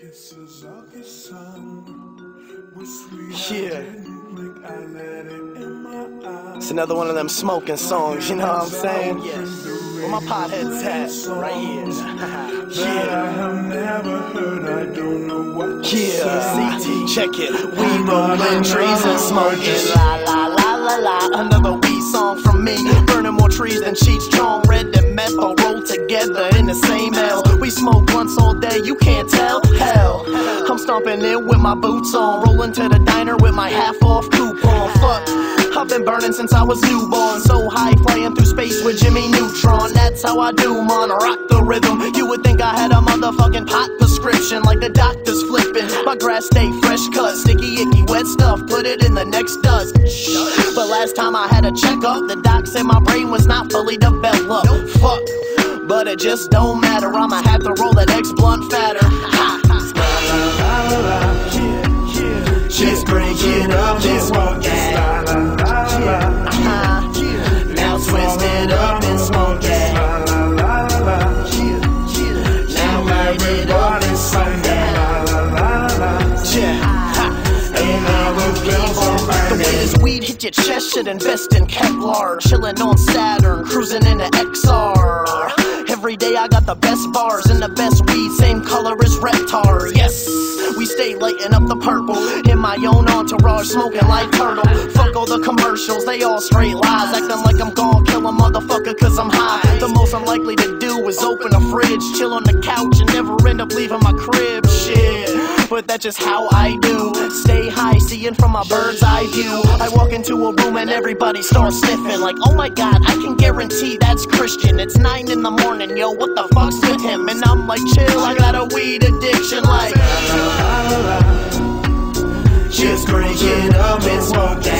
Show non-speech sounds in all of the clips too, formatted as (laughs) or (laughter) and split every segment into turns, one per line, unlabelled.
Yeah.
I didn't blink, I let it in my eyes.
It's another one of them smoking songs, you know what I'm saying? Yes. Where my potheads at? Right here. (laughs) Yeah.
have never heard, I don't know what to
Yeah. CT, check it. We rolling trees and smoking. La la la la la. Another weed song from me. Burning more trees than Cheech Chong. Red and meth all rolled together in the same L. We smoke once all day, you can't tell. Hell, I'm stomping in with my boots on. Rolling to the diner with my half off coupon. I've been burning since I was newborn. So high, flying through space with Jimmy Neutron. That's how I do, man. Rock the rhythm. You would think I had a motherfucking pot prescription, like the doctor's flipping. My grass stay fresh cut, sticky, icky, wet stuff. Put it in the next dust. But last time I had a checkup, the doc said my brain was not fully developed. Fuck. But it just don't matter. I'ma have to roll that X blunt fatter. Ha. Just break it up and smoke
hit chest should invest in Kevlar. Chillin' on Saturn, cruising in the XR. Every day I got the best bars and the best weed, same color as Reptar. Yes, we stay lighting up the purple. In my own entourage, smoking like turtle. Fuck all the commercials, they all straight lies. Acting like I'm gon' kill a motherfucker cause I'm high. The most I'm likely to do is open a fridge, chill on the couch, and never end up leaving my crib. Shit but that's just how I do. Stay high, seeing from a bird's eye view. I walk into a room and everybody starts sniffing, like, oh my god, I can guarantee that's Christian. It's nine in the morning, yo, what the fuck's with him? And I'm like, chill, I got a weed addiction, like.
Just break it up and smoke that.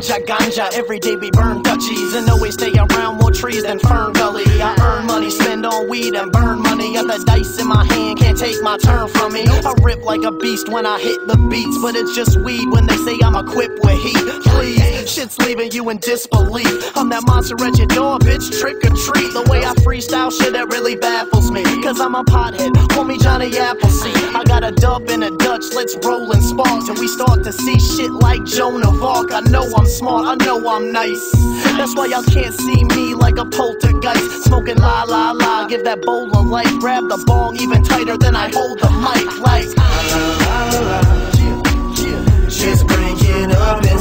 Ganja, ganja, every day we burn Dutchies And always stay around more trees than FernGully. I earn money, spend on weed and burn money. Got the dice in my hand, can't take my turn from me. I rip like a beast when I hit the beats But it's just weed when they say I'm Please, shit's leaving you in disbelief. I'm that monster at your door, bitch, trick or treat. The way I freestyle shit, that really baffles me. Cause I'm a pothead, call me Johnny Appleseed. I got a dub and a Dutch, let's roll and spark Till we start to see shit like Joan of Arc. I know I'm smart, I know I'm nice. That's why y'all can't see me like a poltergeist. Smoking la la la, give that bowl of light Grab the bong even tighter than I hold the mic. Like
La la la la, Just break it up and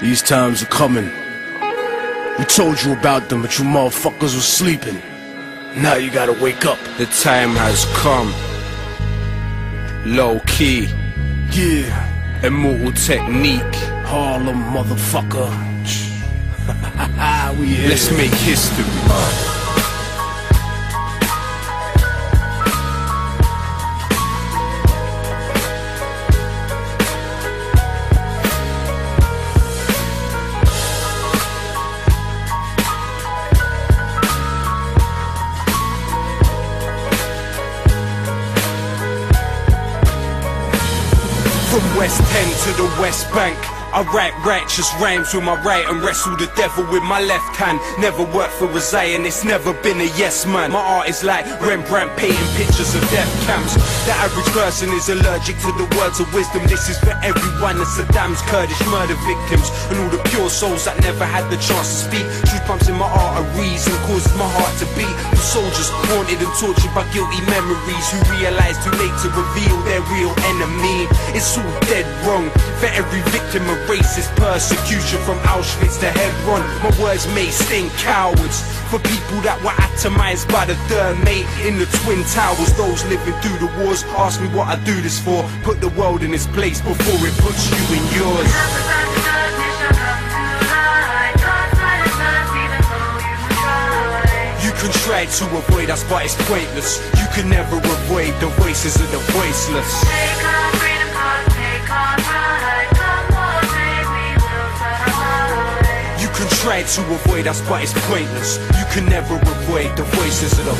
These times are coming. We told you about them, but you motherfuckers were sleeping. Now you gotta wake up.
The time has come. Lowkey,
Yeah,
immortal technique.
Harlem motherfucker. (laughs) we.
Let's make history. From West End to the West Bank. I write righteous rhymes with my right and wrestle the devil with my left hand. Never worked for a Zionist never been a yes man. My art is like Rembrandt painting pictures of death camps. The average person is allergic to the words of wisdom. This is for everyone, the Saddam's Kurdish murder victims and all the pure souls that never had the chance to speak. Truth pumps in my arteries and causes my heart to beat. The soldiers haunted and tortured by guilty memories who realize too late to reveal their real enemy. It's all dead wrong for every victim of racist persecution from Auschwitz to Hebron. My words may sting cowards for people that were atomized by the thermite in the Twin Towers. Those living through the wars ask me what I do this for. Put the world in its place before it puts you in yours. You can try to avoid us, but it's pointless. You can never avoid the voices of the voiceless. Try to avoid us, but it's pointless. You can never avoid the voices of the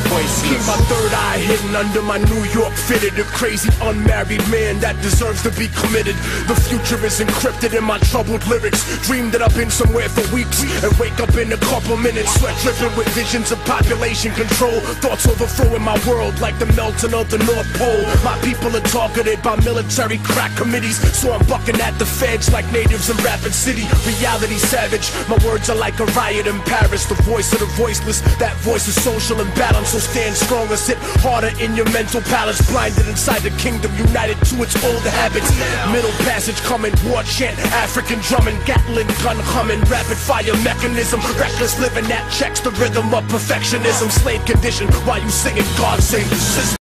Keep my third eye hidden under my New York fitted. A crazy unmarried man that deserves to be committed. The future is encrypted in my troubled lyrics. Dream that I've been somewhere for weeks and wake up in a couple minutes. Sweat dripping with visions of population control. Thoughts overthrowing my world like the melting of the North Pole. My people are targeted by military crack committees. So I'm bucking at the feds like natives in Rapid City. Reality savage. My words are like a riot in Paris. The voice of the voiceless. That voice is social and balanced. So stand strong and sit harder in your mental palace. Blinded inside the kingdom, united to its old habits. Middle passage coming, war chant, African drumming, Gatling gun humming, rapid fire mechanism. Reckless living that checks the rhythm of perfectionism. Slave condition while you singing God save the system.